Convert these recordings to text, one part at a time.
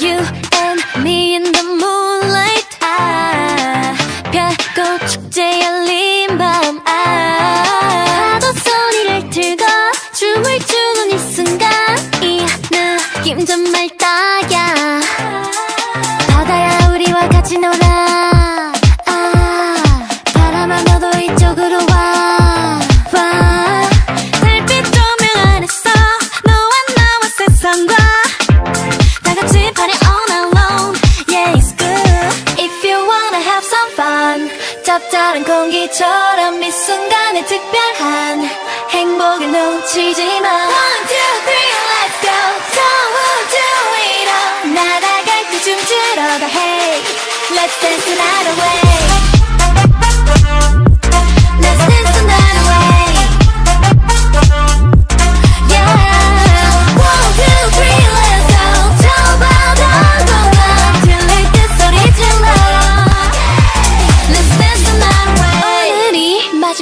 You and me in the moonlight 아 별꽃 축제 열린 밤 아. 파도 소리를 들고 춤을 추는 이 순간 이 느낌 정말 딱이야 바다야 우리와 같이 놀아 아 짭짤한 공기처럼 이 순간에 특별한 행복을 놓치지 마 One, two, three, let's go Don't do it all 날아갈 때 춤추러 가 Hey Let's dance the night away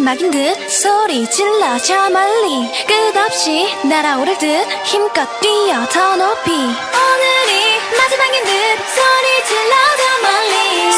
마지막인 듯 소리 질러 저 멀리 끝없이 날아오를 듯 힘껏 뛰어 더 높이. 오늘이 마지막인 듯 소리 질러 저 멀리